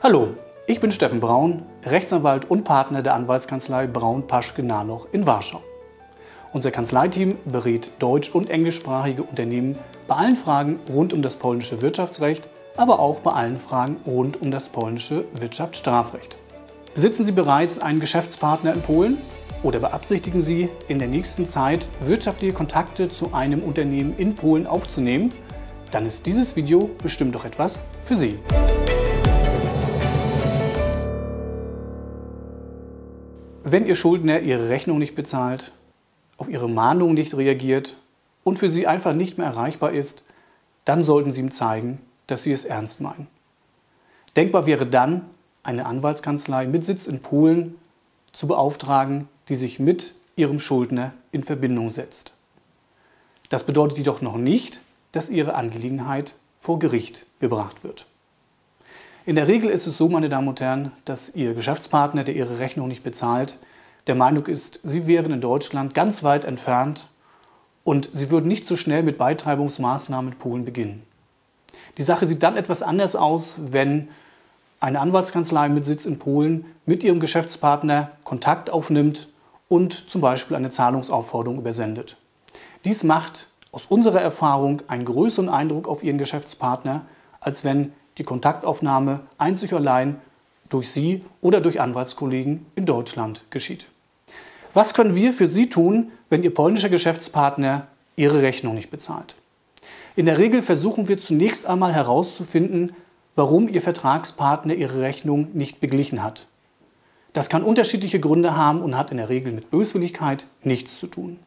Hallo, ich bin Steffen Braun, Rechtsanwalt und Partner der Anwaltskanzlei Braun Paschke Naloch in Warschau. Unser Kanzleiteam berät deutsch- und englischsprachige Unternehmen bei allen Fragen rund um das polnische Wirtschaftsrecht, aber auch bei allen Fragen rund um das polnische Wirtschaftsstrafrecht. Besitzen Sie bereits einen Geschäftspartner in Polen oder beabsichtigen Sie in der nächsten Zeit wirtschaftliche Kontakte zu einem Unternehmen in Polen aufzunehmen? Dann ist dieses Video bestimmt doch etwas für Sie. Wenn Ihr Schuldner Ihre Rechnung nicht bezahlt, auf Ihre Mahnung nicht reagiert und für Sie einfach nicht mehr erreichbar ist, dann sollten Sie ihm zeigen, dass Sie es ernst meinen. Denkbar wäre dann, eine Anwaltskanzlei mit Sitz in Polen zu beauftragen, die sich mit Ihrem Schuldner in Verbindung setzt. Das bedeutet jedoch noch nicht, dass Ihre Angelegenheit vor Gericht gebracht wird. In der Regel ist es so, meine Damen und Herren, dass Ihr Geschäftspartner, der Ihre Rechnung nicht bezahlt, der Meinung ist, Sie wären in Deutschland ganz weit entfernt und Sie würden nicht so schnell mit Beitreibungsmaßnahmen in Polen beginnen. Die Sache sieht dann etwas anders aus, wenn eine Anwaltskanzlei mit Sitz in Polen mit ihrem Geschäftspartner Kontakt aufnimmt und zum Beispiel eine Zahlungsaufforderung übersendet. Dies macht aus unserer Erfahrung einen größeren Eindruck auf Ihren Geschäftspartner, als wenn die Kontaktaufnahme einzig allein durch Sie oder durch Anwaltskollegen in Deutschland geschieht. Was können wir für Sie tun, wenn Ihr polnischer Geschäftspartner Ihre Rechnung nicht bezahlt? In der Regel versuchen wir zunächst einmal herauszufinden, warum Ihr Vertragspartner Ihre Rechnung nicht beglichen hat. Das kann unterschiedliche Gründe haben und hat in der Regel mit Böswilligkeit nichts zu tun.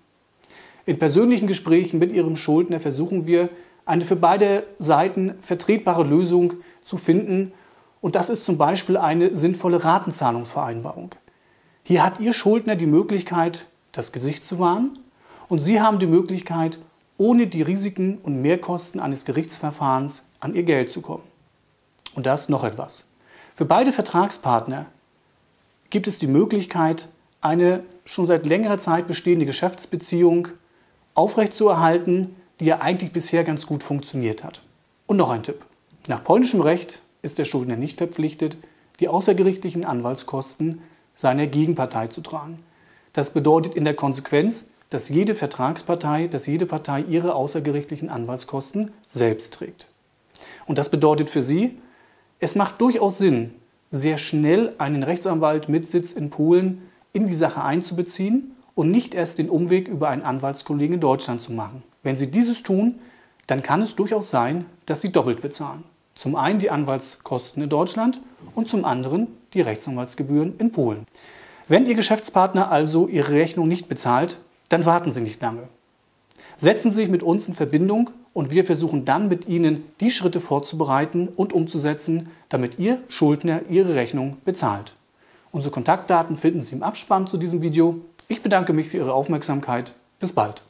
In persönlichen Gesprächen mit Ihrem Schuldner versuchen wir, eine für beide Seiten vertretbare Lösung zu finden. Und das ist zum Beispiel eine sinnvolle Ratenzahlungsvereinbarung. Hier hat Ihr Schuldner die Möglichkeit, das Gesicht zu wahren und Sie haben die Möglichkeit, ohne die Risiken und Mehrkosten eines Gerichtsverfahrens an Ihr Geld zu kommen. Und da ist noch etwas. Für beide Vertragspartner gibt es die Möglichkeit, eine schon seit längerer Zeit bestehende Geschäftsbeziehung aufrechtzuerhalten, die ja eigentlich bisher ganz gut funktioniert hat. Und noch ein Tipp. Nach polnischem Recht ist der Schuldner nicht verpflichtet, die außergerichtlichen Anwaltskosten seiner Gegenpartei zu tragen. Das bedeutet in der Konsequenz, dass jede Vertragspartei, dass jede Partei ihre außergerichtlichen Anwaltskosten selbst trägt. Und das bedeutet für Sie, es macht durchaus Sinn, sehr schnell einen Rechtsanwalt mit Sitz in Polen in die Sache einzubeziehen und nicht erst den Umweg über einen Anwaltskollegen in Deutschland zu machen. Wenn Sie dieses tun, dann kann es durchaus sein, dass Sie doppelt bezahlen. Zum einen die Anwaltskosten in Deutschland und zum anderen die Rechtsanwaltsgebühren in Polen. Wenn Ihr Geschäftspartner also Ihre Rechnung nicht bezahlt, dann warten Sie nicht lange. Setzen Sie sich mit uns in Verbindung und wir versuchen dann mit Ihnen die Schritte vorzubereiten und umzusetzen, damit Ihr Schuldner Ihre Rechnung bezahlt. Unsere Kontaktdaten finden Sie im Abspann zu diesem Video. Ich bedanke mich für Ihre Aufmerksamkeit. Bis bald.